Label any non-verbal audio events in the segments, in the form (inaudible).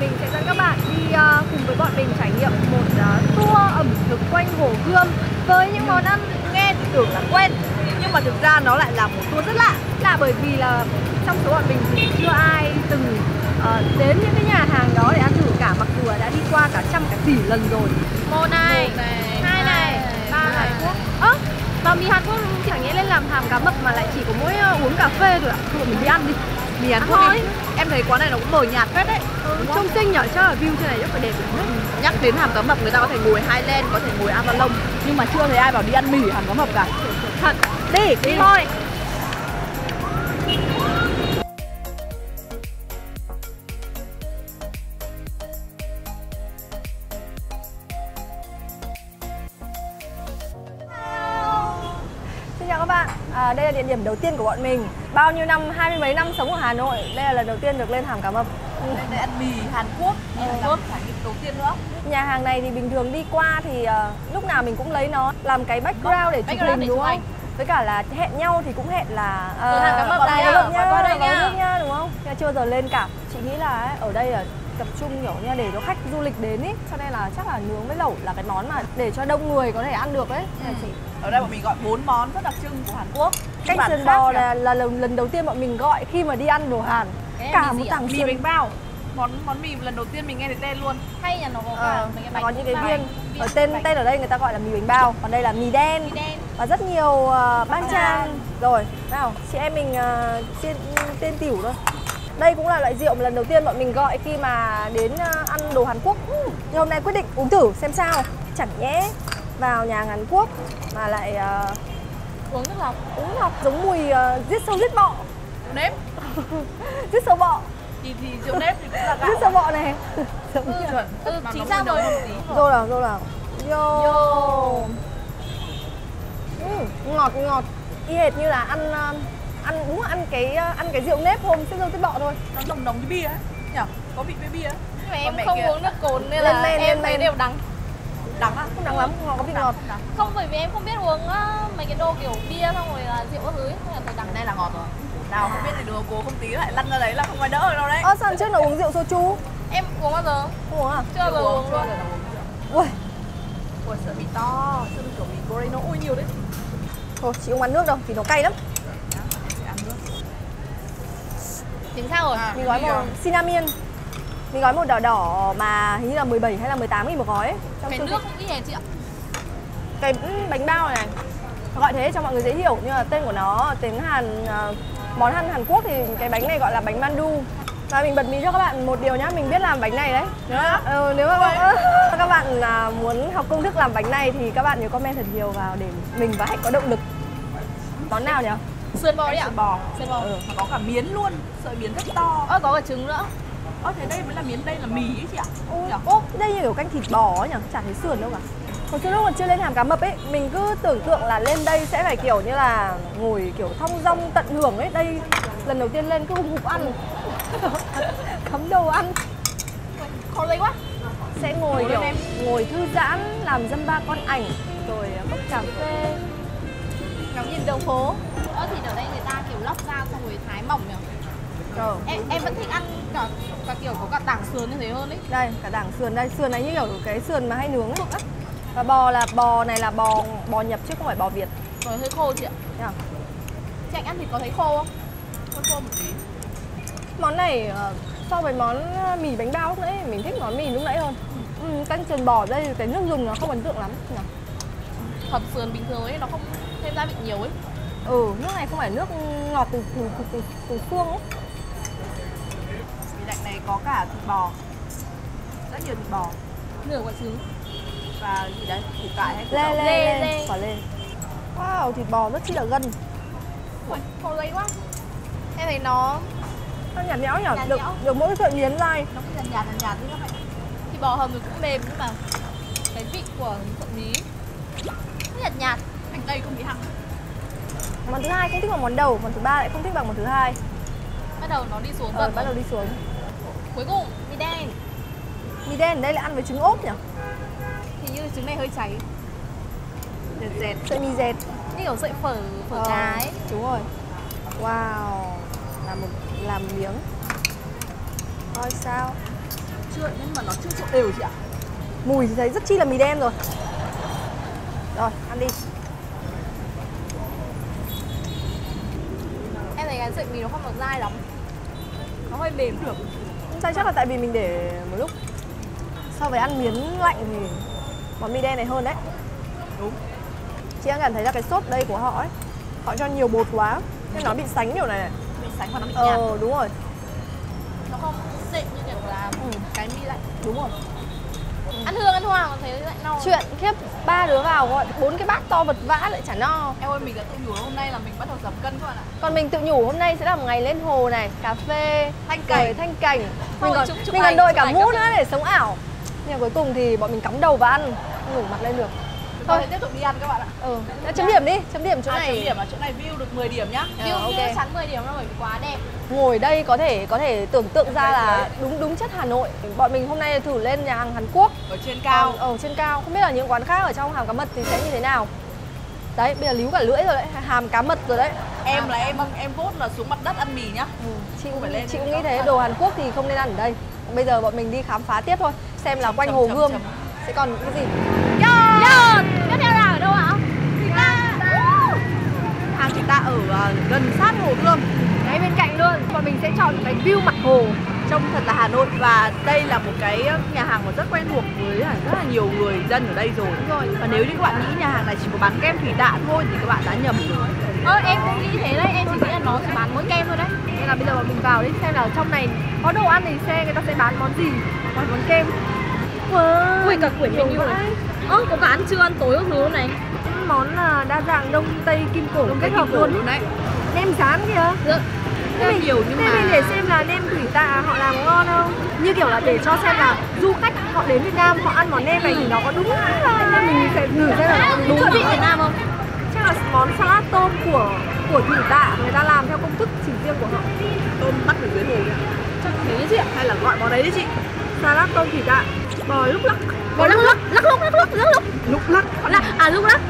à, mình sẽ dẫn các bạn đi à, cùng với bọn mình trải nghiệm một à, tour ẩm thực quanh Hồ Gươm với những món ăn nghe thì tưởng là quen nhưng mà thực ra nó lại là một tour rất lạ. Lạ bởi vì là trong số bọn mình thì chưa ai từng à, đến những cái nhà hàng đó để ăn thử cả mặc dù đã đi qua cả trăm cả tỷ lần rồi. Một này, hai này ba này quốc. ơ và mì Hàn Quốc chẳng nhẽ lên làm hàm cá mập mà lại chỉ có mỗi uh, uống cà phê thôi ạ. Thôi mình đi ăn đi. Mì Hàn À, Quốc thôi. đi em thấy quán này nó cũng mờ nhạt phết đấy trông xinh nhở chắc là view trên này rất là đẹp. Lắm nhắc đến hàm cá mập người ta có thể ngồi Highland có thể ngồi Avalon. Nhưng mà chưa thấy ai bảo đi ăn mì hàm cá mập cả. Thật. Đi. đi thôi. Xin chào các bạn, à, đây là địa điểm đầu tiên của bọn mình. Bao nhiêu năm, hai mươi mấy năm sống ở Hà Nội. Đây là lần đầu tiên được lên hàm cá mập là ăn mì Hàn Quốc mì Hàn Quốc trải nghiệm đầu tiên nữa. Nhà hàng này thì bình thường đi qua thì à, lúc nào mình cũng lấy nó làm cái background để chụp hình đúng không? Với cả là hẹn nhau thì cũng hẹn là Ở hàm cá mập gọi này mập nha, qua đây nha. nha đúng không? Mà chưa giờ lên cả. Chị nghĩ là ấy, ở đây là tập trung kiểu như để cho khách du lịch đến ý. Cho nên là chắc là nướng với lẩu là cái món mà để cho đông người có thể ăn được ấy. Nên là chị. Ở đây bọn mình gọi bốn món rất đặc trưng của Hàn Quốc. Canh Bản sườn bò là, là lần, lần đầu tiên bọn mình gọi khi mà đi ăn đồ Hàn Cả một tảng mì bánh bao. Món món mì lần đầu tiên mình nghe thấy tên luôn. Hay là nó có cả Ờ, mấy cái bánh có những cái viên ở tên bánh- tên ở đây người ta gọi là mì bánh bao. Còn đây là mì đen. Mì đen. Và rất nhiều uh, ban chan. rồi nào chị em mình uh, tên, tên tiểu thôi. Đây cũng là loại rượu mà lần đầu tiên bọn mình gọi khi mà đến uh, ăn đồ Hàn Quốc. Ừ. nhưng hôm nay quyết định uống thử xem sao. Chẳng nhẽ vào nhà Hàn Quốc mà lại uh, uống nước lọc. uống lọc giống mùi uh, giết sâu giết bọ. Nếp giết sâu bọ. Thì thì rượu nếp thì cũng là gạo giết sâu bọ này. Như chuẩn. Ừ, Mà chính nó xác rồi. Rồi nào, rồi nào. Yo, Ừ, ngọt ngọt. Y hệt như là ăn um, ăn đúng là ăn cái uh, ăn cái rượu nếp hôm xích dâu tiết bọ thôi. Nó nồng nồng như bia ấy. Nhỉ có vị với bia ấy. nhưng mà em không kia. uống nước cồn nên Lên là men, em lên thấy men. đều đắng. Đắng à? Không đắng lắm ngọt có vị ngọt. Không không bởi vì em không biết uống ờ, mấy cái đồ kiểu bia xong rồi là rượu các thứ nên là thấy đắng. Này là ngọt rồi nào không biết thì đùa cố không tí lại lăn ra đấy là không ai đỡ ở đâu đấy. Ơ sao lần trước là uống rượu soju? Em uống bao giờ? Không uống à? Chưa bao giờ uống luôn. ui Ôi sợ bị to, sợ bị kiểu bị cô nó ui nhiều đấy. Thôi chị không ăn nước đâu vì nó cay lắm. Chính xác rồi. À, mình gói một cinnamon. Mình gói một đỏ đỏ mà hình như là 17 hay là 18 nghìn một gói ấy, trong cái nước cũng hệt chị ạ. Cái bánh bao này. Gọi thế cho mọi người dễ hiểu nhưng mà tên của nó tiếng Hàn ờ, món ăn Hàn Quốc thì cái bánh này gọi là bánh mandu. Và mình bật mí cho các bạn một điều nhá mình biết làm bánh này đấy. Nếu mà, ờ, nếu mà (laughs) các bạn là muốn học công thức làm bánh này thì các bạn nhớ comment thật nhiều vào để mình và hạnh có động lực. Món nào nhỉ? Sườn bò đấy ạ. Sườn bò. Sườn bò. Ừ, có cả miến luôn. Sợi miến rất to. Ơ có cả trứng nữa. Ơ thế đây mới là miến, đây là mì ấy chị ạ. Nhỉ? Ô, đây như kiểu canh thịt bò ấy nhỉ, chả thấy sườn đâu cả Hồi xưa lúc còn chưa lên hàm cá mập ấy, mình cứ tưởng tượng là lên đây sẽ phải kiểu như là ngồi kiểu thong dong tận hưởng ấy. Đây lần đầu tiên lên cứ hùng hục ăn. (laughs) Cắm đầu ăn. Khó lấy quá. Sẽ ngồi kiểu lên ngồi thư giãn, làm dâm ba con ảnh Rồi cốc cà phê. Ngắm nhìn đường phố. Ơ thì ở đây người ta kiểu lóc ra xong rồi thái mỏng nhỉ? Ờ, em em vẫn thích ăn cả cả kiểu có cả tảng sườn như thế hơn ấy. Đây, cả đảng sườn. Đây, sườn này như kiểu cái sườn mà hay nướng ấy Và bò là bò này là bò bò nhập chứ không phải bò Việt. Rồi hơi khô chị ạ? Thấy không? chị anh ăn thịt có thấy khô không? Hơi khô một tí. Món này ờ, so với món ờ, mì bánh bao lúc nãy mình thích món mì lúc nãy hơn. Ừ, canh sườn bò đây cái nước dùng nó không ấn tượng lắm. Nhỉ? hầm sườn bình thường ấy nó không thêm gia vị nhiều ấy. Ừ, nước này không phải nước ngọt từ từ từ, từ, từ xương ấy. Mì lạnh này có cả thịt bò. Rất nhiều thịt bò. Nửa quả trứng Và gì đấy, củ cải hay củ Lê lê Lê, lê, quả lê. Wow, thịt bò rất chi là gân. Ui, khô lấy quá em thấy nó Nó nhạt nhẽo nhỉ? Nhạt Được được mỗi sợi miến dai. Nó cứ nhạt nhạt nhạt nhạt các bạn thịt bò hầm thì cũng mềm nhưng mà cái vị của sợi mí nó nhạt nhạt Hành tây không bị hăng Món thứ hai không thích bằng món đầu, món thứ ba lại không thích bằng món thứ hai. bắt đầu nó đi xuống Ờ, bắt đầu đi xuống. cuối cùng mì đen Mì đen ở đây lại ăn với trứng ốp nhỉ? Thì như trứng này hơi cháy. Dẹt dẹt Sợi mì dẹt. như kiểu sợi phở phở Ờ, ấy. Đúng rồi. Wow. Làm một làm một miếng. Coi sao? Chưa nhưng mà nó chưa trộn đều chị ạ. Mùi thì thấy rất chi là mì đen rồi. Rồi, ăn đi. Em thấy cái sợi mì nó không được dai lắm. Nó hơi mềm được. Tại chắc là tại vì mình để một lúc. So với ăn miếng lạnh thì món mì đen này hơn đấy. Đúng. Chị đang cảm thấy là cái sốt đây của họ ấy Họ cho nhiều bột quá Nên nó bị sánh kiểu này. Này Bị sánh và nó bị nhạt. Ờ đúng rồi. Nó không xịn như kiểu là Ừ. cái mì lạnh. Đúng rồi. Ăn hương ăn hoa mà thấy lại no. Chuyện khiếp ba đứa vào gọi bốn cái bát to vật vã lại chả no. Em ơi mình đã tự nhủ hôm nay là mình bắt đầu giảm cân các bạn ạ. Còn mình tự nhủ hôm nay sẽ là một ngày lên hồ này Cà phê Thanh rồi cảnh. thanh cảnh. Mình còn, chụp- chụp mình còn đội cả mũ nữa để sống ảo. Nhưng mà cuối cùng thì bọn mình cắm đầu vào ăn Không ngủ mặt lên được. Thôi. tiếp tục đi ăn các bạn ạ. Ừ, đã chấm điểm đi, chấm điểm chỗ à, này. chấm điểm là chỗ này view được 10 điểm nhá. Ờ, View ok. kia chắn 10 điểm đâu bởi vì quá đẹp. Ngồi đây có thể có thể tưởng tượng ra là đúng đúng chất Hà Nội. Bọn mình hôm nay thử lên nhà hàng Hàn Quốc. Ở trên cao. Ở, ở trên cao, không biết là những quán khác ở trong hàm cá mật thì sẽ như thế nào. Đấy, bây giờ líu cả lưỡi rồi đấy, hàm cá mật rồi đấy. Em là em em vote là xuống mặt đất ăn mì nhá. Ừ, chị cũng phải lên chị cũng nghĩ thế, đồ Hàn Quốc thì không nên ăn ở đây. Bây giờ bọn mình đi khám phá tiếp thôi, xem là quanh chấm, Hồ chấm, Gươm chấm. Sẽ còn cái gì. Yo! Tiếp theo là ở đâu ạ? Hàng chúng ta. ở à, gần sát Hồ Gươm Ngay bên cạnh luôn, bọn mình sẽ chọn cái view mặt hồ. Trông thật là Hà Nội. Và đây là một cái nhà hàng mà rất quen thuộc với là rất là nhiều người dân ở đây rồi. Rồi. Và nếu như các bạn nghĩ nhà hàng này chỉ có bán kem thủy tạ thôi thì các bạn đã nhầm. Rồi Ơ em cũng nghĩ thế đấy, em chỉ nghĩ là nó chỉ bán mỗi kem thôi đấy. Nên là bây giờ mình vào đi xem là trong này có đồ ăn thì xe người ta sẽ bán món gì Còn món kem Wow, Ui, cả quyển menu này. Ơ có cả ăn trưa ăn tối các thứ không này? Món là đa dạng đông tây kim cổ kết hợp luôn luôn đấy. Nem rán kìa. Được Thế mình, nhiều nhưng thế mà- mình để xem là nem thủy tạ họ làm ngon không? Như kiểu là để cho xem là du khách họ đến Việt Nam họ ăn món nem này thì nó có đúng là mình sẽ thử xem là nó có đúng Đúng Việt Nam không? Chắc là món salad tôm của của thủy tạ người ta làm theo công thức chỉ riêng của họ. Tôm bắt ở dưới hồ kìa. Chắc thế chị ạ. Hay là gọi món đấy đi chị Salad tôm thủy tạ Bò lúc lắc. Bò lắc lắc, lắc lúc, lắc lúc, lắc. Lúc Lúc lắc. Là, À lúc lắc.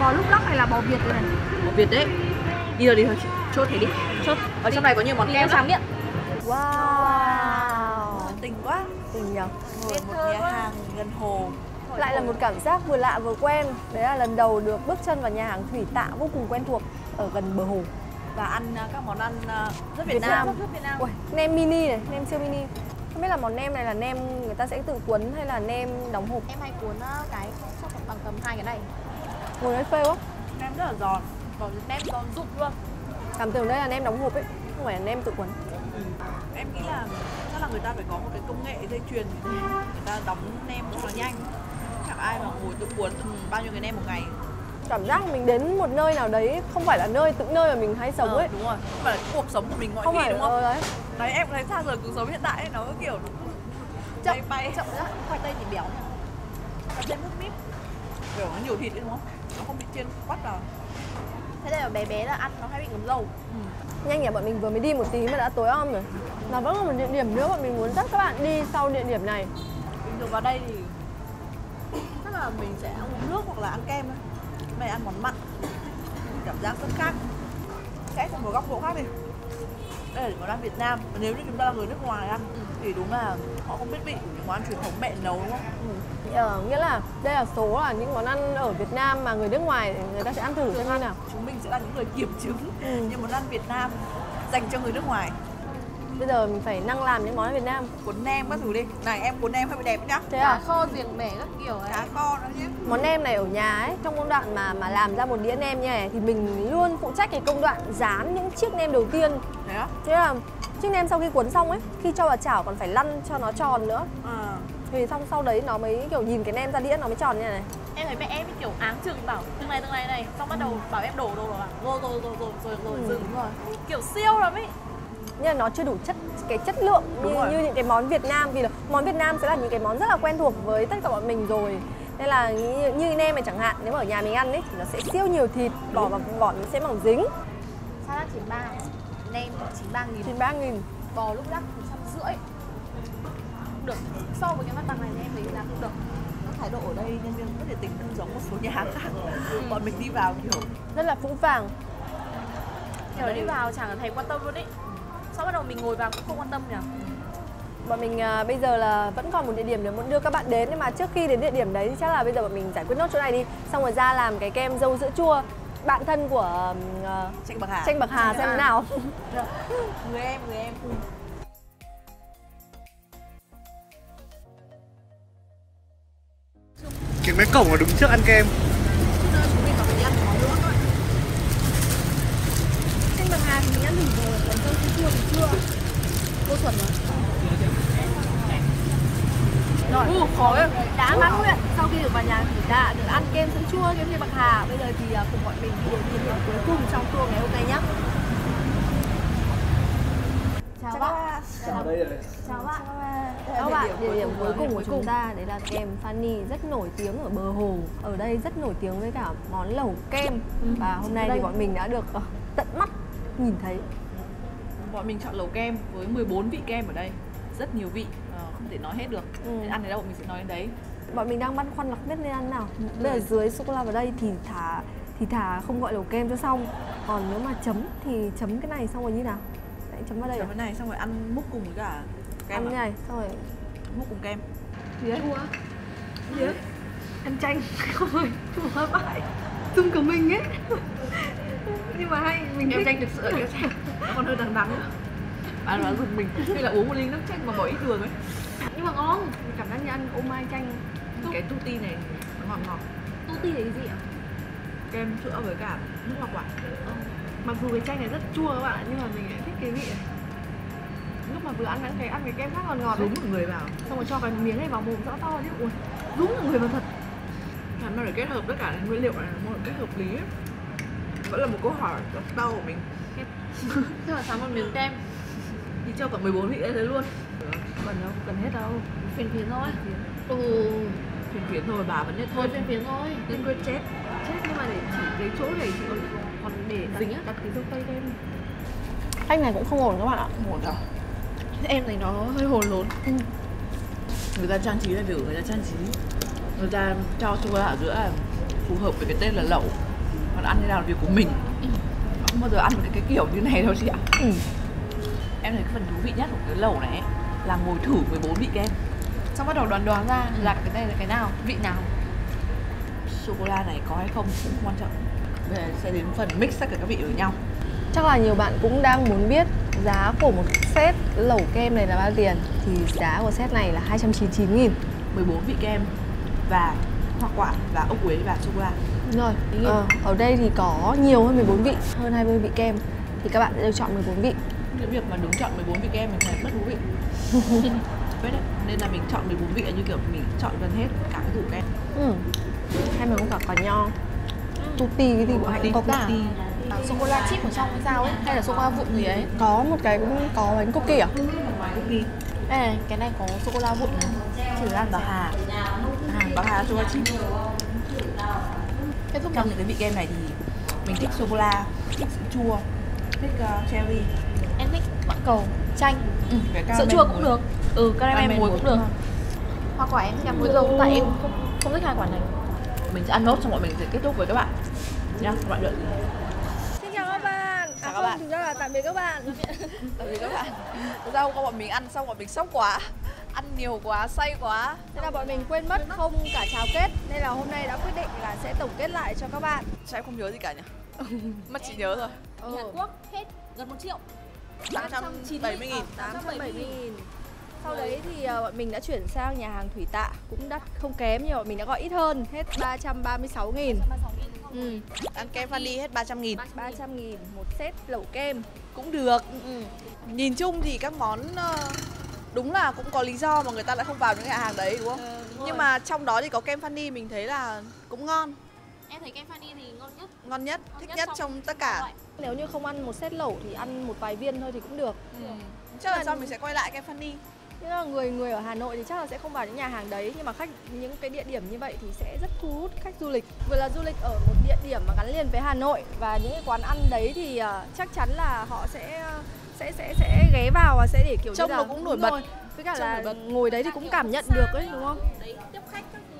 Bò lúc lắc hay là bò Việt đây này? Ở Việt đấy. Đi rồi đi thôi Chốt thế đi. Chốt. Ở trong này có nhiều món kem em sáng miệng. Wow. Tình quá. Tình nhờ Ngồi một nhà hàng gần hồ. Lại là một cảm giác vừa lạ vừa quen. Đấy là lần đầu được bước chân vào nhà hàng thủy tạ vô cùng quen thuộc Ở gần bờ hồ. Và ăn à, các món ăn à, rất Việt, Việt Nam. Nam. Rất Việt Nam. Ui, nem mini này, nem siêu mini Không biết là món nem này là nem người ta sẽ tự cuốn hay là nem đóng hộp? Em hay cuốn ờ, cái chắc bằng tầm hai cái này. Ngồi đấy phê quá Nem rất là giòn Còn nem giòn rụt luôn. Cảm tưởng đây là nem đóng hộp ấy Không phải là nem tự cuốn. Em nghĩ là chắc là người ta phải có một cái công nghệ dây chuyền. Người ta đóng nem cho nó nhanh. Chẳng ai mà ngồi tự cuốn bao nhiêu cái nem một ngày Cảm giác mình đến một nơi nào đấy Không phải là nơi tự nơi mà mình hay sống Ờ, ấy. Đúng rồi. Không phải là cuộc sống của mình mọi Không khi phải đúng không? ờ, đấy. Đấy em thấy sao rồi cuộc sống hiện tại ấy, nó kiểu Chậm, bay bay. chậm nữa Khoai tây thì béo nhỉ Nó trên mút míp Kiểu nó nhiều thịt đấy đúng không? Nó không bị chiên quắt vào. Thế đây là bé bé là ăn nó hay bị ngấm dầu. Nhanh nhỉ, bọn mình vừa mới đi một tí mà đã tối om rồi. Và vẫn là một địa điểm nữa bọn mình muốn dắt các bạn đi sau địa điểm này. Bình thường vào đây thì Chắc là mình sẽ uống nước hoặc là ăn kem thôi Mày ăn món mặn. Cảm giác rất khác. Sẽ sang một góc độ khác đi. Đây là món ăn Việt Nam. Và nếu như chúng ta là người nước ngoài ăn Thì đúng là họ không biết vị của những món truyền thống mẹ nấu đúng không? ờ, Nghĩa là đây là số là những món ăn ở Việt Nam mà người nước ngoài người ta sẽ ăn thử xem như nào. Chúng mình sẽ là những người kiểm chứng Ừ. những món ăn Việt Nam dành cho người nước ngoài Bây giờ mình phải năng làm những món ăn Việt Nam Cuốn nem các thứ đi Này em cuốn nem hơi bị đẹp nhá Thế Cá à? kho riềng bể các kiểu ấy Cá kho nữa nhé Món nem này ở nhà ấy, trong công đoạn mà mà làm ra một đĩa nem như này thì mình luôn phụ trách cái công đoạn dán những chiếc nem đầu tiên. Thế á? Thế là chiếc nem sau khi cuốn xong ấy, khi cho vào chảo còn phải lăn cho nó tròn nữa. À. Thì xong sau đấy nó mới kiểu nhìn cái nem ra đĩa nó mới tròn như này. Em thấy mẹ em ấy kiểu áng chừng bảo từng này từng này này Xong bắt đầu bảo em đổ đồ rồi bảo rồi rồi rồi rồi rồi rồi Ừ. dừng rồi Kiểu siêu lắm ấy Nhưng mà nó chưa đủ chất cái chất lượng Đúng như, rồi. như những cái món Việt Nam. Vì là món Việt Nam sẽ là những cái món rất là quen thuộc với tất cả bọn mình rồi. Nên là như, như nem này chẳng hạn, nếu mà ở nhà mình ăn ấy thì nó sẽ siêu nhiều thịt, bỏ vào vỏ nó sẽ mỏng dính. Salad 93 Nem 93 nghìn. 93 nghìn. Bò lúc lắc 150 Không được. So với cái mặt bằng này thì em thấy là không được. Thái độ ở đây nhân viên rất nhiệt tình không giống một số nhà hàng khác (laughs) Bọn mình đi vào kiểu rất là phũ phàng. Kiểu đi vào chẳng thầy quan tâm luôn ấy Sau bắt đầu mình ngồi vào cũng không quan tâm nhỉ? Bọn mình à, bây giờ là vẫn còn một địa điểm để muốn đưa các bạn đến nhưng mà trước khi đến địa điểm đấy thì chắc là bây giờ bọn mình giải quyết nốt chỗ này đi. Xong rồi ra làm cái kem dâu sữa chua. Bạn thân của uh, Tranh bạc hà. Tranh bạc hà xem thế nào. Người em, người em. Cái mấy cổng ở đúng trước ăn kem Chúng mình còn phải đi ăn món nữa thôi tranh bạc hà thì mình ăn thử rồi còn dâu sữa chua thì chưa Vô chuẩn rồi. Rồi. Ừ, khó ấy. đã mãn nguyện. Sau khi được vào nhà thì đã được ăn kem sữa chua kem tranh bạc hà. Bây giờ thì à, cùng bọn mình đi đến địa điểm cuối cùng trong tour ngày hôm nay nhé chào bạn Chào rồi. Chào bạn các bạn địa điểm cuối cùng của chúng ta. Đấy là kem Fanny rất nổi tiếng ở bờ hồ. Ở đây rất nổi tiếng với cả món lẩu kem. Và hôm nay thì bọn mình đã được ờ, tận mắt nhìn thấy Bọn mình chọn lẩu kem với 14 vị kem ở đây. Rất nhiều vị, ờ, không thể nói hết được. Ừ. Nên ăn đến đâu bọn mình sẽ nói đến đấy. Bọn mình đang băn khoăn là không biết nên ăn nào. Bây giờ dưới sô cô la vào đây thì thả thì thả không gọi lẩu kem cho xong. Còn nếu mà chấm thì chấm cái này xong rồi như nào? Đấy, chấm vào đây Chấm à? cái này xong rồi ăn múc cùng với cả kem ăn như này xong rồi Múc cùng kem. Gì đấy gì đấy? Ăn chanh. (laughs) Không ơi chua vãi tung cả mình ấy. Nhưng mà hay mình Kem thích. chanh thực sự kem chanh còn hơi đắng đắng nữa. Bạn nói dùng mình. Như là uống một ly nước chanh mà bỏ ít đường ấy. Nhưng mà ngon. Cảm giác như ăn ô mai chanh. Cái tutti này nó ngọt ngọt. Tutti là cái gì ạ? Kem sữa với cả nước ngọc quả. Mặc dù cái chanh này rất chua các bạn nhưng mà mình lại thích cái vị này. Lúc mà vừa ăn ăn cái ăn cái kem khác ngọt ngọt Đúng một người vào. Xong rồi cho cái miếng này vào mồm rõ to chứ. Ui đúng là người vào thật. Làm sao để kết hợp tất cả nguyên liệu này một kết hợp lý ấy. Vẫn là một câu hỏi rất đau của mình Thế là sáng một miếng kem. Đi cho cả 14 vị đây thế luôn. Còn đâu cần hết đâu. Phiền phiền thôi. Ừ. Phiền phiền thôi bà vẫn nhất Thôi phiền phiền thôi. Nên quên chết. Chết nhưng mà để chỉ cái chỗ này thì còn còn để Dính á? đặt cái dâu tây lên. Cách này cũng không ổn các bạn ạ. Một à? Em thấy nó hơi hồn lốn Người ta trang trí là biểu người ta trang trí. Người ta cho la ở giữa là phù hợp với cái tên là lẩu. Còn ăn như nào là việc của mình Không bao giờ ăn một cái, cái kiểu như này đâu chị ạ. Ừ. Em thấy cái phần thú vị nhất của cái lẩu này ấy, là ngồi thử 14 vị kem Xong bắt đầu đoán đoán ra là cái này là cái nào Vị nào? Sô cô la này có hay không cũng không quan trọng. Bây giờ sẽ đến phần mix tất cả các vị với nhau. Chắc là nhiều bạn cũng đang muốn biết giá của một set lẩu kem này là bao tiền. Thì giá của set này là 299 nghìn. 14 vị kem và hoa quả và ốc quế và sô cô la rồi ờ, ở đây thì có nhiều hơn 14 vị hơn 20 vị kem. Thì các bạn sẽ được chọn 14 vị. Cái việc mà đúng chọn 14 vị kem mình thấy bất thú vị. (laughs) Biết đấy nên là mình chọn 14 vị như kiểu mình chọn gần hết cả cái tủ kem. Ừ. hay mà không cả quả nho. Tutti cái gì của hạnh có cả tutti. Sô cô la chip ở trong hay sao ấy? Hay là sô cô la vụn gì ấy? Có một cái có bánh cookie à? Cookie này, cái này có sô cô la vụn này. Thử ăn bà hà. À, bà hà sô cô la chip Kết thúc trong những cái vị kem này thì mình thích sô cô la thích sữa chua thích uh, cherry. Em thích mãng cầu, chanh. Ừ. Sữa chua cũng muối. được. Ừ, caramel muối cũng được. Hoa quả em thích ăn muối dâu Tại em không, không thích hai quả này. Mình sẽ ăn nốt xong bọn mình sẽ kết thúc với các bạn. Nhá các bạn đợi Xin chào các bạn. Chào các bạn. thực ra là tạm biệt các bạn. Tại vì các bạn. Thực ra hôm qua bọn mình ăn xong bọn mình sốc quá ăn nhiều quá say quá. Thế là bọn mình quên mất không cả chào kết Nên là hôm nay đã quyết định là sẽ tổng kết lại cho các bạn. Sao em không nhớ gì cả nhỉ? (laughs) Mất trí nhớ rồi ừ. Hàn Quốc hết gần 1 triệu. 870 nghìn. 870 nghìn. Sau đấy thì ờ, bọn mình đã chuyển sang nhà hàng Thủy Tạ Cũng đắt không kém nhưng mà bọn mình đã gọi ít hơn Hết 336 nghìn. Ừ. ăn kem Fanny hết 300 nghìn. 300 nghìn một set lẩu kem. Cũng được. Ừ. nhìn chung thì các món ờ, đúng là cũng có lý do mà người ta lại không vào những nhà hàng đấy đúng không? Nhưng mà trong đó thì có kem Fanny mình thấy là cũng ngon. Em thấy kem Fanny thì ngon nhất. Ngon nhất Ngon thích nhất nhất trong tất cả. loại. Nếu như không ăn một set lẩu thì ăn một vài viên thôi thì cũng được. Ừ. chắc là sau mình sẽ quay lại kem Fanny Nhưng mà người người ở Hà Nội thì chắc là sẽ không vào những nhà hàng đấy Nhưng mà khách những cái địa điểm như vậy thì sẽ rất thu hút khách du lịch Vừa là du lịch ở một địa điểm mà gắn liền với Hà Nội Và những cái quán ăn đấy thì ờ, chắc chắn là họ sẽ sẽ sẽ sẽ ghé vào và sẽ để kiểu Trông như là nó cũng nổi bật. rồi. Với cả Trông là bật. ngồi đấy thì cũng cảm nhận được ấy đúng không? Đấy, tiếp khách các thứ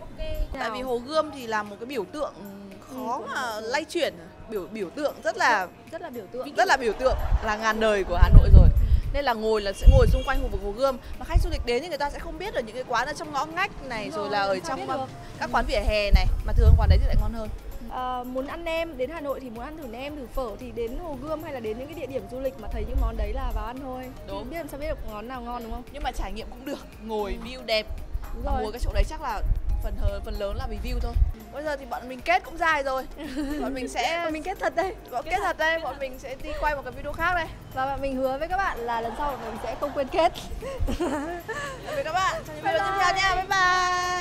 Ok tại vì Hồ Gươm thì là một cái biểu tượng khó mà lay chuyển biểu biểu tượng rất là rất là biểu tượng rất là biểu tượng là ngàn đời của Hà Nội rồi nên là ngồi là sẽ ngồi xung quanh khu vực hồ gươm. Mà khách du lịch đến thì người ta sẽ không biết được những cái quán ở trong ngõ ngách này Đúng rồi, rồi, là ở trong được. các quán vỉa hè này. Mà thường quán đấy thì lại ngon hơn. Ờ, muốn ăn nem đến Hà Nội thì muốn ăn thử nem thử phở thì đến Hồ Gươm hay là đến những cái địa điểm du lịch mà thấy những món đấy là vào ăn thôi. Đúng. biết làm sao biết được món nào ngon đúng không? Nhưng mà trải nghiệm cũng được. Ngồi view đẹp đúng mà ngồi cái chỗ đấy chắc là phần phần lớn là vì view thôi bây giờ thì bọn mình kết cũng dài rồi. (laughs) Bọn mình sẽ Và mình kết thật đây. Bọn kết thật. đây bọn mình sẽ đi quay một cái video khác đây. Và bạn mình hứa với các bạn là lần sau mình sẽ không quên kết. Tạm biệt các bạn. Trong (laughs) những video tiếp theo nha. Bye bye